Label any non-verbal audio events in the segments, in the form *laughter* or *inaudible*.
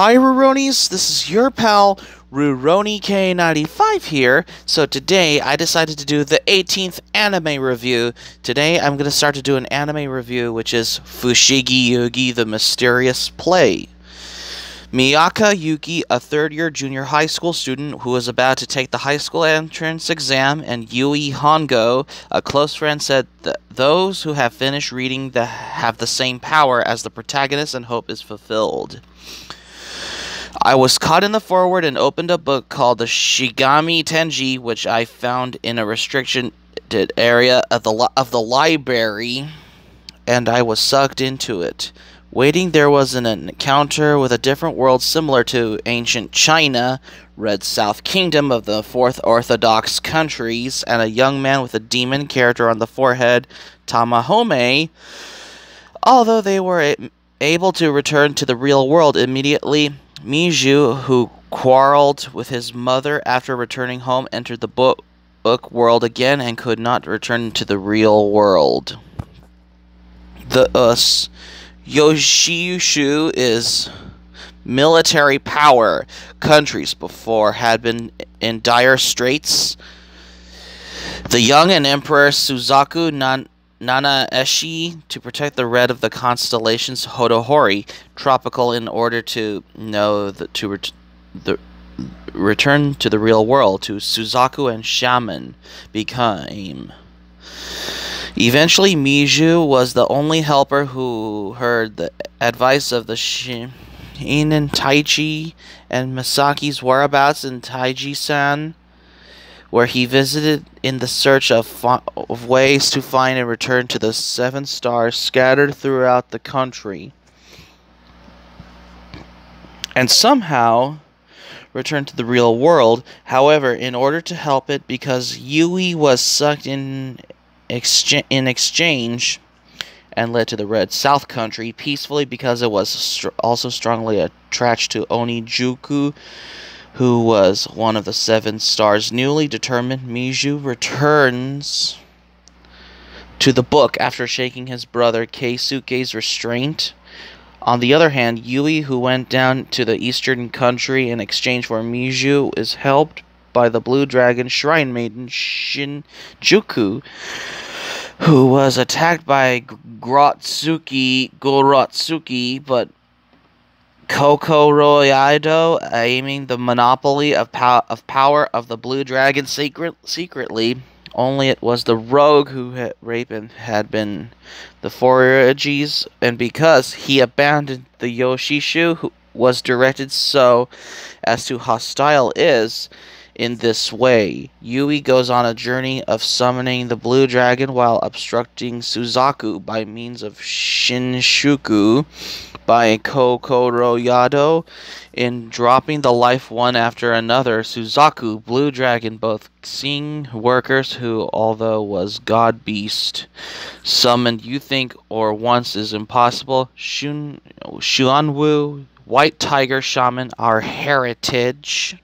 Hi, Rurounis. This is your pal, Rurouni K95 here. So today, I decided to do the 18th anime review. Today, I'm going to start to do an anime review, which is Fushigi Yugi, the Mysterious Play. Miaka Yuki, a third-year junior high school student who was about to take the high school entrance exam, and Yui Hongo, a close friend, said that those who have finished reading the, have the same power as the protagonist and hope is fulfilled. I was caught in the forward and opened a book called the Shigami Tenji, which I found in a restricted area of the of the library, and I was sucked into it. Waiting there was an encounter with a different world similar to ancient China, Red South Kingdom of the Fourth Orthodox countries, and a young man with a demon character on the forehead, Tamahome. Although they were able to return to the real world immediately, Miju, who quarreled with his mother after returning home, entered the book, book world again and could not return to the real world. The us. Uh, Yoshishu is military power. Countries before had been in dire straits. The young and Emperor Suzaku Nan Nana Eshi to protect the red of the constellations Hodohori, tropical in order to know the, to ret the return to the real world to Suzaku and Shaman became. Eventually, Miju was the only helper who heard the advice of the Shinin Taichi and Masaki's whereabouts in Taiji-san, where he visited in the search of, of ways to find and return to the seven stars scattered throughout the country. And somehow return to the real world. However, in order to help it, because Yui was sucked in in exchange and led to the Red South Country peacefully because it was str also strongly attached to Onijuku, who was one of the seven stars. Newly determined, Miju returns to the book after shaking his brother Keisuke's restraint. On the other hand, Yui, who went down to the eastern country in exchange for Miju, is helped by the Blue Dragon Shrine Maiden Shinjuku, who was attacked by Grotsuki Gorotsuki, but Koko Royaido, aiming the monopoly of, pow of power of the Blue Dragon secret secretly. Only it was the rogue who had raped had been the forages, and because he abandoned the Yoshishu, who was directed so as to hostile is, in this way. Yui goes on a journey of summoning the blue dragon while obstructing Suzaku by means of Shinshuku by Kokoro Yado in dropping the life one after another. Suzaku, Blue Dragon, both seeing workers who, although was God Beast, summoned you think or once is impossible. Shun, Xuanwu, White Tiger Shaman, our heritage.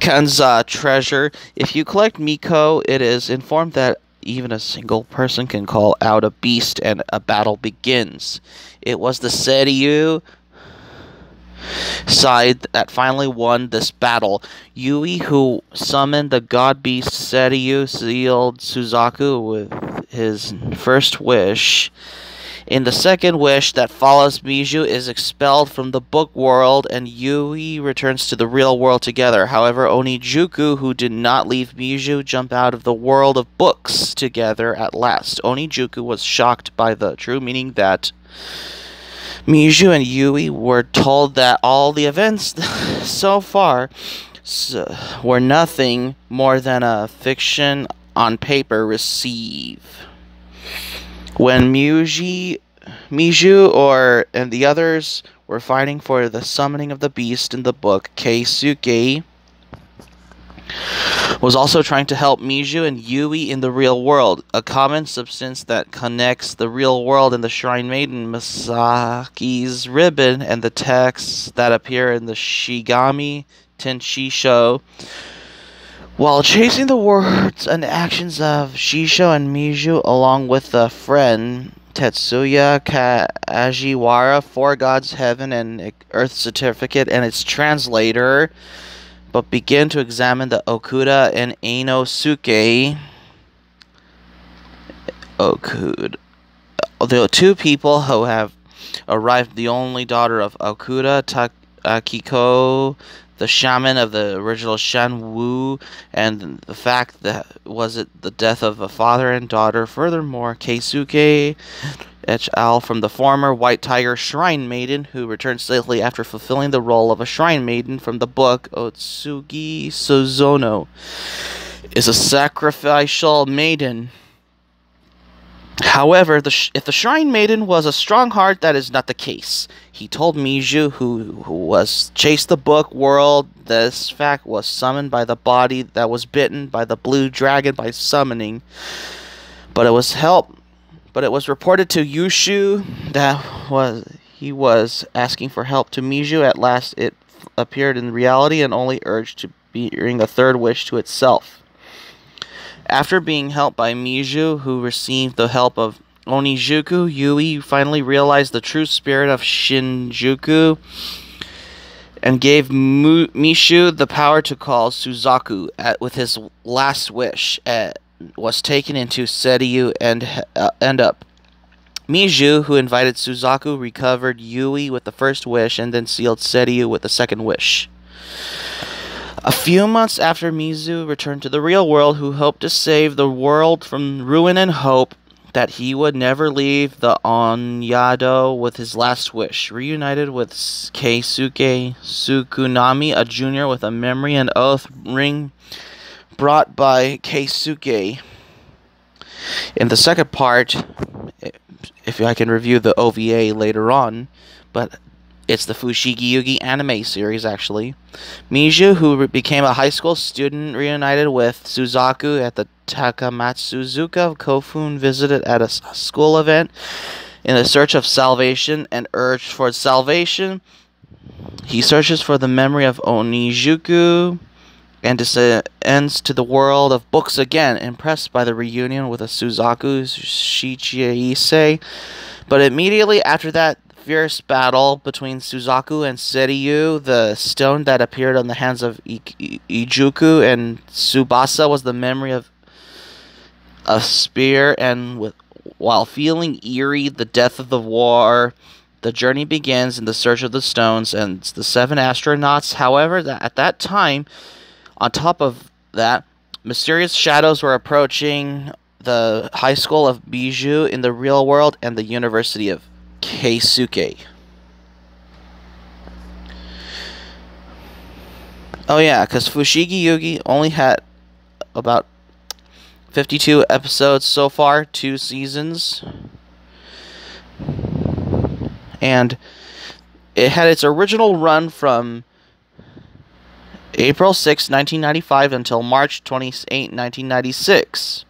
Kanza treasure. If you collect Miko, it is informed that even a single person can call out a beast and a battle begins. It was the Seiryu side that finally won this battle. Yui, who summoned the god beast Seiryu, sealed Suzaku with his first wish. In the second wish that follows, Miju is expelled from the book world and Yui returns to the real world together. However, Onijuku, who did not leave Miju, jump out of the world of books together at last. Onijuku was shocked by the true meaning that Miju and Yui were told that all the events *laughs* so far were nothing more than a fiction on paper receive. When Muji, Miju or and the others were fighting for the summoning of the beast in the book, Keisuke was also trying to help Miju and Yui in the real world, a common substance that connects the real world and the Shrine Maiden Masaki's ribbon and the texts that appear in the Shigami Tenshi show while chasing the words and actions of Shisho and Miju along with a friend, Tetsuya Kajiwara, Four Gods, Heaven and Earth Certificate, and its translator, but begin to examine the Okuda and Inosuke. Okuda. The two people who have arrived, the only daughter of Okuda, Akiko, the shaman of the original Shan Wu, and the fact that was it the death of a father and daughter. Furthermore, Keisuke et al. from the former White Tiger Shrine Maiden, who returned safely after fulfilling the role of a Shrine Maiden from the book Otsugi Suzono, is a sacrificial maiden However, the if the Shrine Maiden was a strong heart, that is not the case. He told Miju, who, who was chased the book world, this fact was summoned by the body that was bitten by the blue dragon by summoning. But it was help. But it was reported to Yushu that was he was asking for help to Miju. At last, it appeared in reality and only urged to bring a third wish to itself. After being helped by Miju, who received the help of Onijuku, Yui finally realized the true spirit of Shinjuku and gave Mu- Mishu the power to call Suzaku at, with his last wish. At, was taken into Seiryu and uh, end up. Miju, who invited Suzaku, recovered Yui with the first wish and then sealed Seiryu with the second wish. A few months after Mizu returned to the real world, who hoped to save the world from ruin and hope that he would never leave the Onyado with his last wish. Reunited with Keisuke Tsukunami, a junior with a memory and oath ring brought by Keisuke. In the second part, if I can review the OVA later on, but it's the Fushigi Yugi anime series, actually. Miju, who became a high school student, reunited with Suzaku at the Takamatsuzuka Kofun, visited at a school event in the search of salvation and urged for salvation. He searches for the memory of Onijuku and descends to the world of books again, impressed by the reunion with a Suzaku Shichisei. But immediately after that, fierce battle between Suzaku and Seiryu, the stone that appeared on the hands of I- I- Ijuku and Tsubasa was the memory of a spear, and with, while feeling eerie, the death of the war, the journey begins in the search of the stones and the seven astronauts. However, that at that time, on top of that, mysterious shadows were approaching the high school of Bijou in the real world and the University of Keisuke. Oh yeah, because Fushigi Yugi only had about 52 episodes so far, two seasons. And it had its original run from April 6, 1995 until March 28, 1996,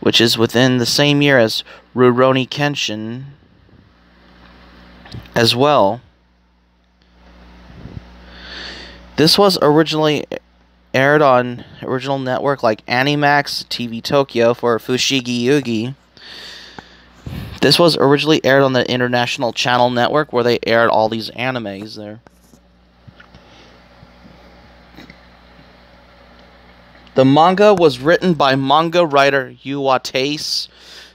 which is within the same year as Rurouni Kenshin as well. This was originally aired on original network like Animax, TV Tokyo for Fushigi Yugi. This was originally aired on the International Channel Network where they aired all these animes there. The manga was written by manga writer Yu Watase,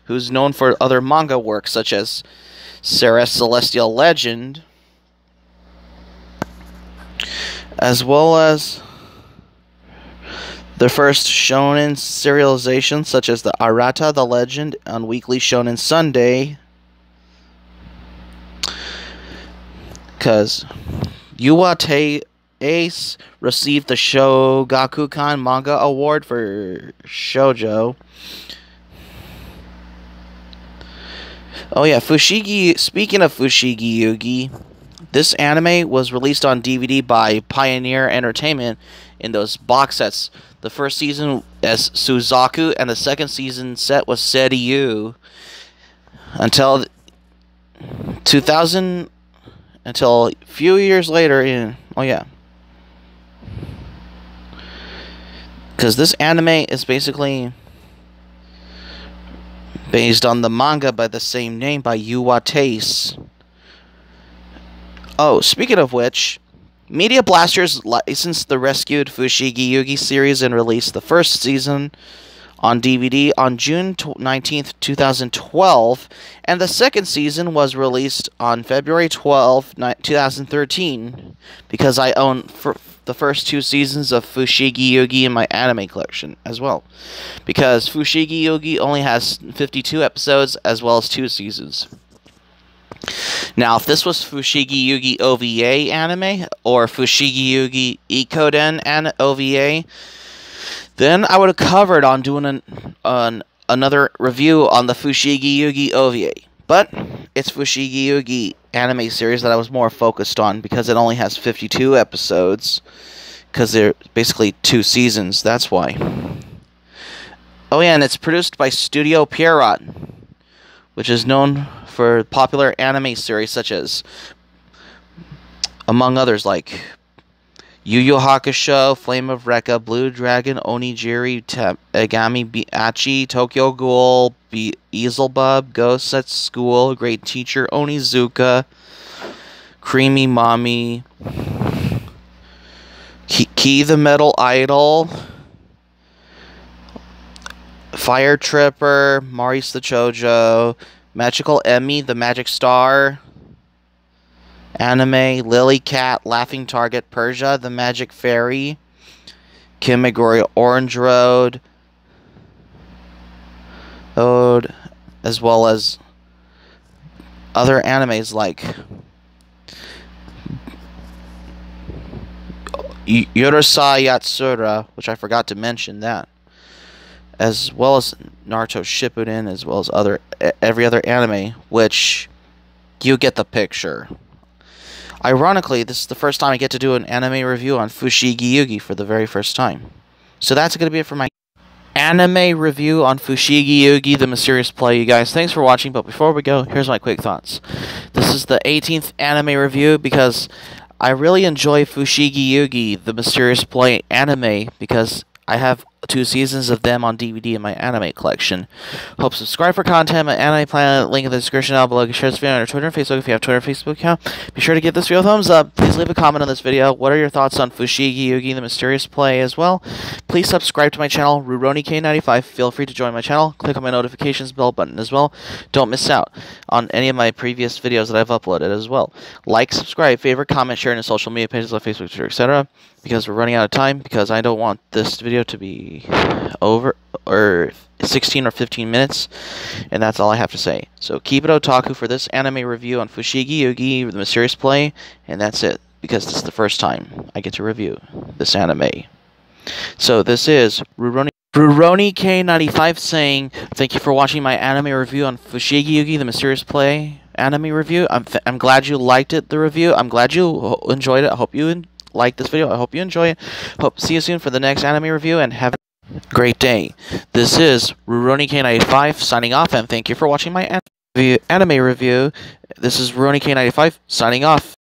who's known for other manga works such as Ceres Celestial Legend, as well as the first shonen serialization, such as the Arata the Legend on Weekly Shonen Sunday. Because Yu Watase received the Shogakukan Manga Award for Shoujo. Oh yeah, Fushigi. Speaking of Fushigi Yugi, this anime was released on DVD by Pioneer Entertainment in those box sets. The first season as Suzaku, and the second season set was Seiryu. Until 2000, until a few years later in oh yeah, because this anime is basically based on the manga by the same name by Yu Watase. Oh, speaking of which, Media Blasters licensed the rescued Fushigi Yugi series and released the first season on DVD on June 19th, 2012, and the second season was released on February 12, 2013, because I own the first two seasons of Fushigi Yugi in my anime collection as well. Because Fushigi Yugi only has 52 episodes as well as two seasons. Now, if this was Fushigi Yugi OVA anime or Fushigi Yugi Eikoden an OVA, then I would have covered on doing an, an another review on the Fushigi Yugi OVA. But it's Fushigi Yugi anime series that I was more focused on because it only has 52 episodes because they're basically two seasons. That's why. Oh yeah, and it's produced by Studio Pierrot, which is known for popular anime series such as, among others, like Yu Yu Hakusho, Flame of Recca, Blue Dragon, Onigiri, Agami Biachi, Tokyo Ghoul, Be- Beelzebub, Ghosts at School, Great Teacher, Onizuka, Creamy Mommy, Key the Metal Idol, Fire Tripper, Maurice the Chojo, Magical Emi, The Magic Star, Anime, Lily Cat, Laughing Target, Persia, The Magic Fairy, Kimagure Orange Road, Ode, as well as other animes like Urusei Yatsura, which I forgot to mention that as well as Naruto Shippuden, as well as other every other anime, which you get the picture. Ironically, this is the first time I get to do an anime review on Fushigi Yugi for the very first time. So that's going to be it for my anime review on Fushigi Yugi, the mysterious play, you guys. Thanks for watching, but before we go, here's my quick thoughts. This is the 18th anime review because I really enjoy Fushigi Yugi, the mysterious play anime, because I have two seasons of them on DVD in my anime collection. Hope subscribe for content. My anime planet link in the description down below. Share this video on your Twitter and Facebook if you have Twitter and Facebook account. Be sure to give this video a thumbs up. Please leave a comment on this video. What are your thoughts on Fushigi Yugi, the mysterious play as well? Please subscribe to my channel, RurouniK95. Feel free to join my channel. Click on my notifications bell button as well. Don't miss out on any of my previous videos that I've uploaded as well. Like, subscribe, favorite, comment, share in social media pages like Facebook, Twitter, etc. Because we're running out of time because I don't want this video to be over or 16 or 15 minutes, and that's all I have to say. So keep it otaku for this anime review on Fushigi Yugi, the mysterious play, and that's it, because this is the first time I get to review this anime. So this is Ruroni Rurouni K95 saying, thank you for watching my anime review on Fushigi Yugi, the mysterious play anime review. I'm, I'm glad you liked it, the review. I'm glad you enjoyed it. I hope you like this video. I hope you enjoy it. Hope see you soon for the next anime review and have a great day. This is Rurouni K95 signing off and thank you for watching my anime review. This is Rurouni K95 signing off.